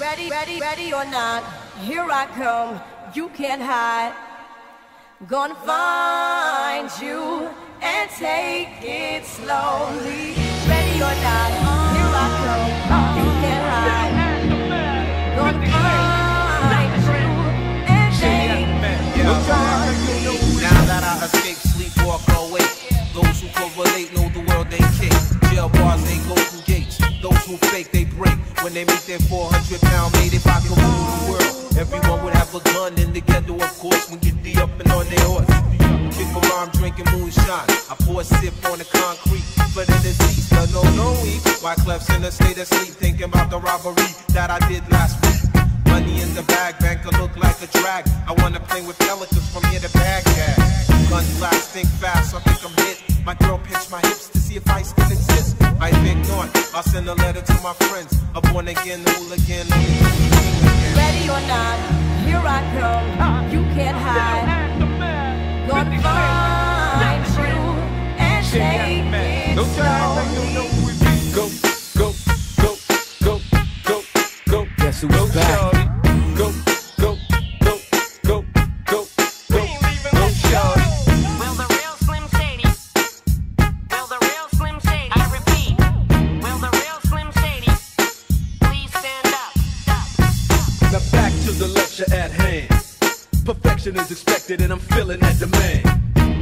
ready, ready, ready or not, here I come. You can't hide. Gonna find you and take it slowly. Ready or not, here I come. You can't hide. Gonna find you and take it slowly. Now that I escape, sleep, walk, or wake. Those who know the world they kick. Jail bars, they go through gates. Those who fake, they break. When they meet their 400 Kick around drinking moonshine. I pour a sip on the concrete, but the seats, no, no, no. Why Clef's in a state of sleep, thinking about the robbery that I did last week. Money in the bag, banker look like a drag. I wanna play with pelicans from here to Baghdad. Gun blast, think fast, I think I'm hit. My girl pinched my hips to see if I still exist. I think not. I'll send a letter to my friends. A born again hooligan. Ready or not, here I come. Go. Guess Go, back? shorty. Go, go, go, go, go, go, go, shorty. Will the real Slim Shady? Will the real Slim Shady? I repeat, will the real Slim Shady please stand up? Now back to the lecture at hand. Perfection is expected and I'm feeling that demand.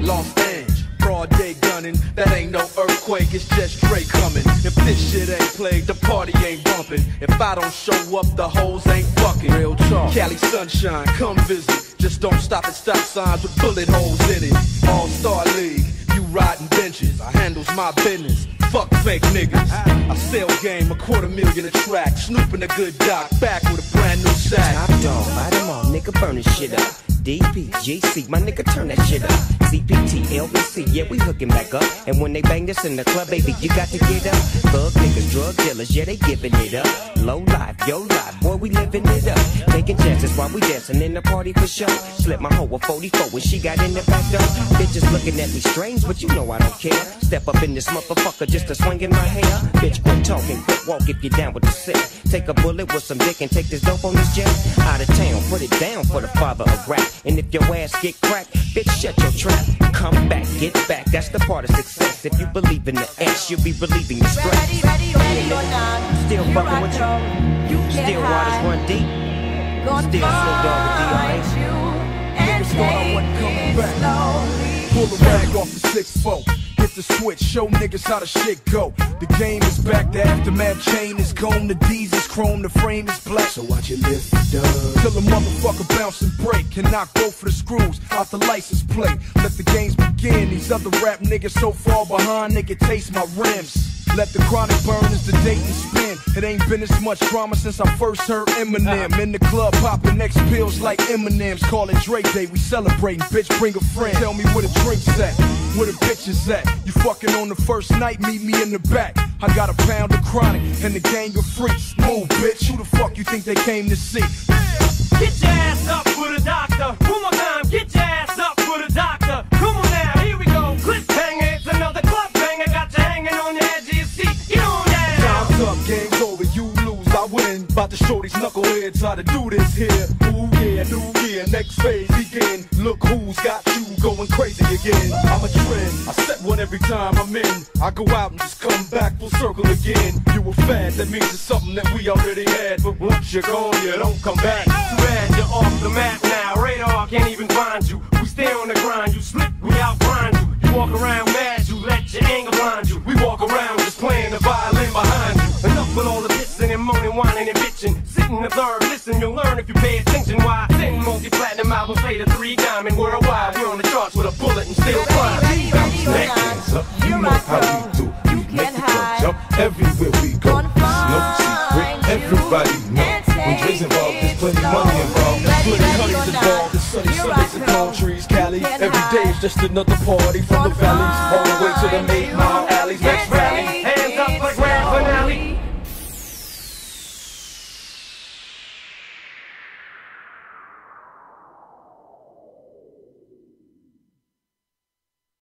Lost Ange, broad day gunning. That ain't no earthquake, it's just straight coming. If this shit ain't played, the party ain't bumping. If I don't show up, the hoes ain't fucking. Real talk. Cali sunshine, come visit. Just don't stop at stop signs with bullet holes in it. All Star League, you riding benches. I handles my business. Fuck fake niggas. I sell game a quarter million a track. Snooping a good doc, back with a brand new sack. Top dog, buy them all, nigga, burn this shit up. DP, GC, my nigga, turn that shit up. CPT, LBC, yeah, we hooking back up. And when they bang this in the club, baby, you got to get up. Thug niggas, drug dealers, yeah, they giving it up. Low life, yo life, boy, we living it up. Taking chances we dancing in the party for sure. Slip my hoe a 44 when she got in the back door. Bitches looking at me strange, but you know I don't care. Step up in this motherfucker just to swing in my hair. Bitch, quit talking, quit walk if you're down with the sick. Take a bullet with some dick and take this dope on this jet. Out of town, put it down for the father of rap. And if your ass get cracked, bitch, shut your trap. Come back, get back, that's the part of success. If you believe in the ass, you'll be relieving the Ready, stress. ready, ready or not, Still here fucking with you? You Still waters run deep. Gonna Still Snoop Dogg with find D.R.E. you and Niggas thought I take it back. slowly. Pull the rag off the six four. Hit the switch, show niggas how the shit go. The game is back, the aftermath chain is gone, the D's is chrome, the frame is black. So watch your lift, the dub. Till a motherfucker bounce and break, cannot go for the screws out the license plate. Let the games begin. These other rap niggas so far behind, they can taste my rims. Let the chronic burn as the date and spin. It ain't been this much drama since I first heard Eminem. In the club, popping X pills like Eminem's. Call it Drake Day, we celebrating. Bitch, bring a friend. Tell me where the drinks at, where the bitch is at. You fucking on the first night, meet me in the back. I got a pound of chronic and the gang of freaks. Move, bitch. Who the fuck you think they came to see? Get your ass up for the doctor. To show these knuckleheads how to do this here. Ooh yeah, new year, next phase begin. Look who's got you going crazy again. I'm a trend, I set one every time I'm in. I go out and just come back full circle again. You a fad, that means it's something that we already had. But once you're gone, you don't come back. Too bad you're off the map now. Radar can't even find you. We stay on the grind. You slip, we outgrind you. You walk around mad, you let your anger blind you. We walk around just playing the violin behind you. Enough with all the pissing and moaning, whining and bitching. And observe, listen, you'll learn if you pay attention. Why? Ten multi-platinum albums the three diamond worldwide. We're on the charts with a bullet and still ready or Neck hands up, you know how we do. You We make the hide. jump everywhere we go. It's no secret, everybody you know. When Dre's involved, there's plenty money involved. Plenty Ready, honeys involved. There's sunny I and palm trees, Cali. Every day is just another party from the valleys all the way to the